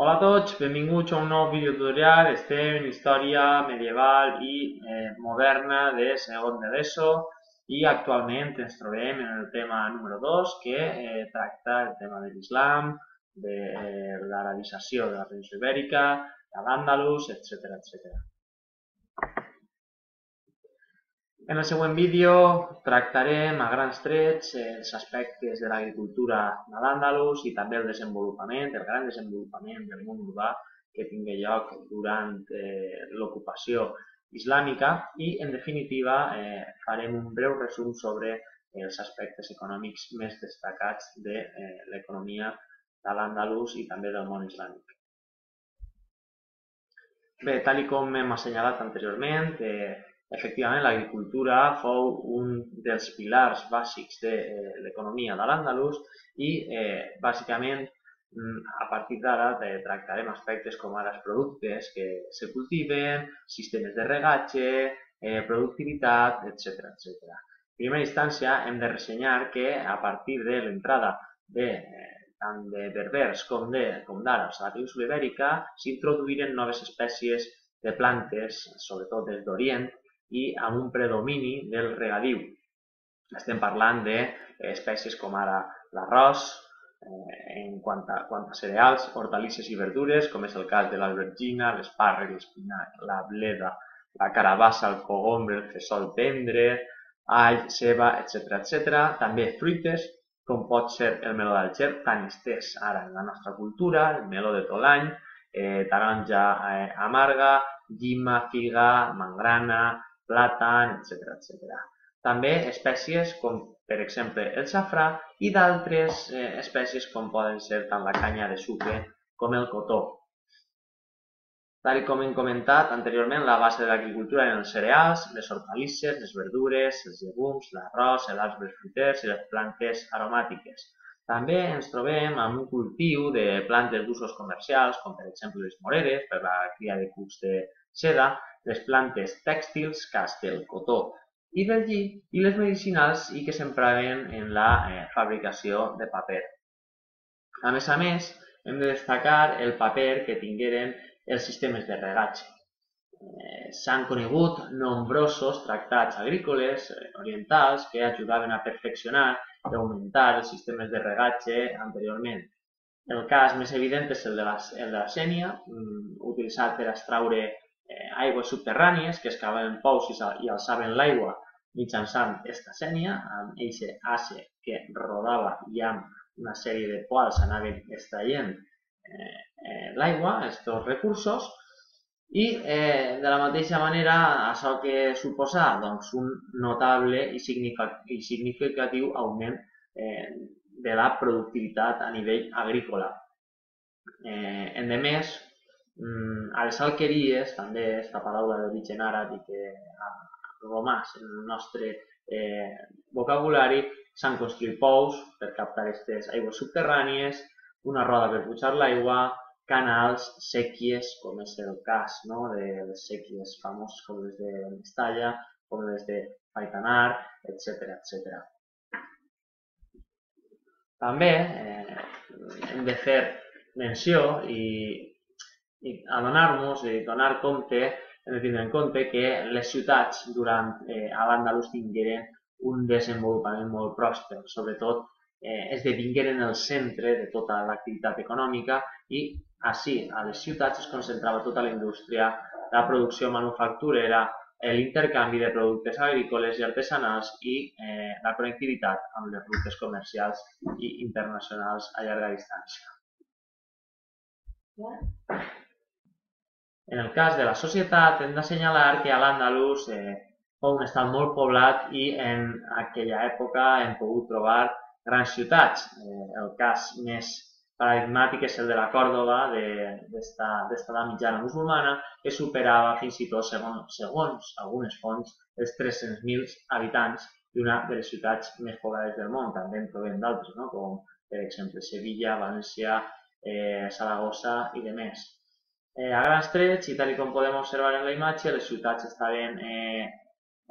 Hola a tots, benvinguts a un nou videotutorial. Estem en història medieval i eh, moderna de segon de l'ESO i actualment ens trobem en el tema número 2 que eh, tracta el tema de l'islam, de eh, l'arabització de la península ibèrica, de l'Àndalus, etc etc. En el següent vídeo tractarem a grans trets els aspectes de l'agricultura de l'Àndalus i també el desenvolupament, el gran desenvolupament del món urbà que tingué lloc durant eh, l'ocupació islàmica i, en definitiva, eh, farem un breu resum sobre els aspectes econòmics més destacats de eh, l'economia de l'Àndalus i també del món islàmic. Bé, tal com hem assenyalat anteriorment, eh, Efectivament, l'agricultura fou un dels pilars bàsics de eh, l'economia de l'Àndalus i, eh, bàsicament, mm, a partir d'ara tractarem aspectes com ara els productes que se cultiven, sistemes de regatge, eh, productivitat, etc etc. En primera instància, hem de ressenyar que a partir de l'entrada de eh, tant de berbers com de com d'àrabs a la península ibèrica s'introduïren noves espècies de plantes, sobretot des d'Orient, i amb un predomini del regadiu. Estem parlant d'espècies com ara l'arròs, eh, en quant a, quant a cereals, hortalisses i verdures, com és el cas de l'albergina, l'espàrrec, l'espinac, la bleda, la carabassa, el cogombre, el fesol tendre, all, ceba, etc etc. També fruites, com pot ser el meló d'Alger, tan estès ara en la nostra cultura, el meló de tot l'any, eh, taronja eh, amarga, llima, figa, mangrana, plàtan, etc etc. També espècies com, per exemple, el safrà i d'altres eh, espècies com poden ser tant la canya de sucre com el cotó. Tal com hem comentat anteriorment, la base de l'agricultura eren els cereals, les hortalisses, les verdures, els llegums, l'arròs, els arbres fruiters i les plantes aromàtiques. També ens trobem amb un cultiu de plantes d'usos comercials, com per exemple les moreres, per la cria de cucs de seda, les plantes tèxtils, cas del cotó i del lli, i les medicinals i que s'empraven en la eh, fabricació de paper. A més a més, hem de destacar el paper que tingueren els sistemes de regatge. Eh, S'han conegut nombrosos tractats agrícoles eh, orientals que ajudaven a perfeccionar i augmentar els sistemes de regatge anteriorment. El cas més evident és el de la, el de la sènia, mm, utilitzat per extraure eh, aigües subterrànies que excavaven pous i, i alçaven l'aigua mitjançant esta sènia, amb eixe ace que rodava i amb una sèrie de poals anaven extraient eh, eh, l'aigua, aquests recursos, i eh, de la mateixa manera això que suposa doncs, un notable i, i significatiu augment eh, de la productivitat a nivell agrícola. Eh, endemés, Mm, a les alqueries, també aquesta paraula d'origen àrab i que romàs en el nostre eh, vocabulari, s'han construït pous per captar aquestes aigües subterrànies, una roda per pujar l'aigua, canals, sèquies, com és el cas no? de les sèquies famoses com les de Mestalla, com les de Paitanar, etc etc. També eh, hem de fer menció i i adonar-nos i donar compte, hem de tindre en compte que les ciutats durant eh, a l'Andalús tingueren un desenvolupament molt pròsper, sobretot eh, esdevingueren el centre de tota l'activitat econòmica i així a les ciutats es concentrava tota la indústria, la producció manufacturera, l'intercanvi de productes agrícoles i artesanals i eh, la connectivitat amb les rutes comercials i internacionals a llarga distància. En el cas de la societat hem d'assenyalar que a l'Andalús eh, fou un estat molt poblat i en aquella època hem pogut trobar grans ciutats. Eh, el cas més paradigmàtic és el de la Còrdoba, d'esta edat mitjana musulmana, que superava fins i tot, segons, segons algunes fonts, els 300.000 habitants d'una de les ciutats més poblades del món. També en trobem d'altres, no? com per exemple Sevilla, València, eh, Saragossa i de més. Eh, a grans trets, i tal com podem observar en la imatge, les ciutats estaven eh,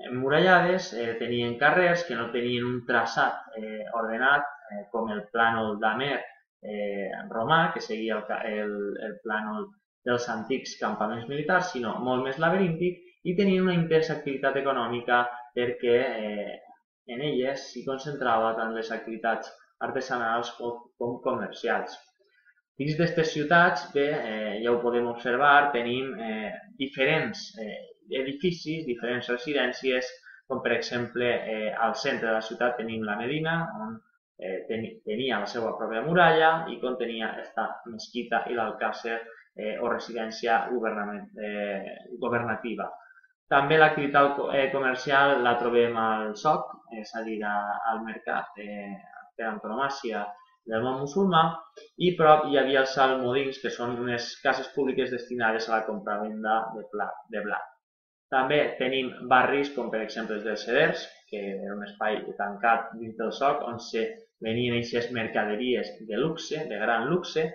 emmurallades, eh, tenien carrers que no tenien un traçat eh, ordenat eh, com el plànol d'Amer eh, romà, que seguia el, el, el plànol dels antics campaments militars, sinó molt més laberíntic i tenien una intensa activitat econòmica perquè eh, en elles s'hi concentrava tant les activitats artesanals com, com comercials. Dins d'aquestes ciutats, bé, eh, ja ho podem observar, tenim eh, diferents eh, edificis, diferents residències, com per exemple eh, al centre de la ciutat tenim la Medina, on eh, tenia la seva pròpia muralla i contenia esta mesquita i l'alcàcer eh, o residència eh, governativa. També l'activitat eh, comercial la trobem al SOC, és a dir, al mercat eh, per antonomàcia del món musulmà, i prop hi havia els almodins, que són unes cases públiques destinades a la compra-venda de, plat, de blat. També tenim barris com per exemple els dels Ceders, que era un espai tancat dins del SOC on se venien aquestes mercaderies de luxe, de gran luxe,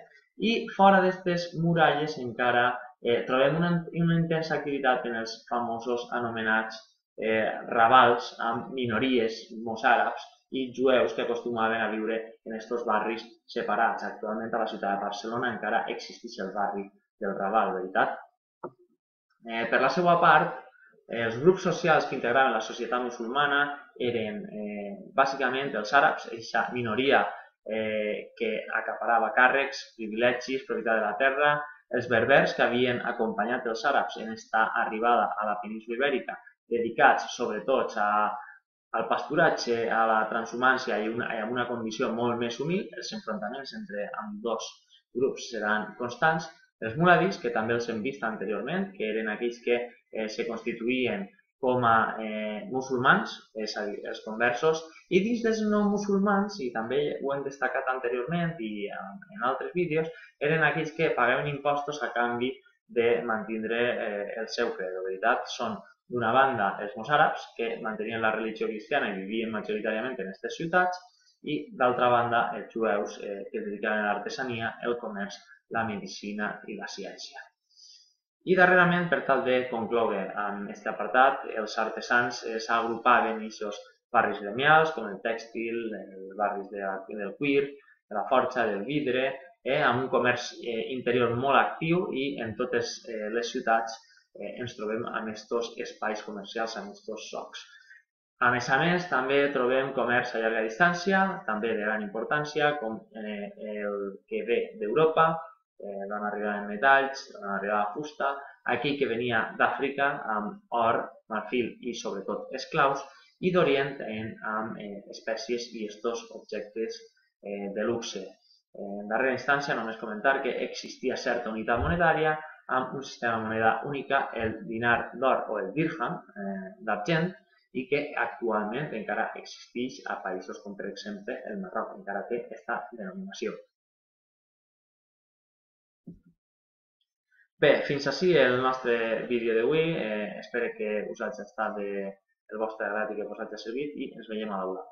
i fora d'aquestes muralles encara eh, trobem una, una intensa activitat en els famosos anomenats eh, ravals amb minories mossàrabs i jueus que acostumaven a viure en aquests barris separats. Actualment a la ciutat de Barcelona encara existeix el barri del Raval, veritat? Eh, per la seva part, els grups socials que integraven la societat musulmana eren eh, bàsicament els àrabs, aquesta minoria eh, que acaparava càrrecs, privilegis, propietat de la terra, els berbers que havien acompanyat els àrabs en esta arribada a la península ibèrica, dedicats sobretot a, al pasturatge, a la transhumància i, una, amb una condició molt més humil, els enfrontaments entre amb dos grups seran constants, els muladis, que també els hem vist anteriorment, que eren aquells que eh, se constituïen com a eh, musulmans, és a dir, els conversos, i dins dels no musulmans, i també ho hem destacat anteriorment i en, en altres vídeos, eren aquells que pagaven impostos a canvi de mantindre eh, el seu credo. De veritat, són d'una banda els mossàrabs, que mantenien la religió cristiana i vivien majoritàriament en aquestes ciutats, i d'altra banda els jueus eh, que es dedicaven a l'artesania, el comerç, la medicina i la ciència. I darrerament, per tal de concloure amb aquest apartat, els artesans eh, s'agrupaven en aquests barris gremials, com el tèxtil, els barris de, del cuir, de la forja, del vidre, eh, amb un comerç eh, interior molt actiu i en totes eh, les ciutats eh, ens trobem amb aquests espais comercials, amb aquests socs. A més a més, també trobem comerç a llarga distància, també de gran importància, com eh, el que ve d'Europa, eh, van arribar en metalls, van arribar a fusta, aquí que venia d'Àfrica amb or, marfil i sobretot esclaus, i d'Orient amb eh, espècies i estos objectes eh, de luxe. En darrera instància, només comentar que existia certa unitat monetària amb un sistema de moneda única, el dinar d'or o el dirham eh, d'argent, i que actualment encara existeix a països com per exemple el Marroc, encara té aquesta denominació. Bé, fins així el nostre vídeo d'avui. Eh, espero que us hagi estat de, el vostre agrat i que us hagi servit i ens veiem a l'aula.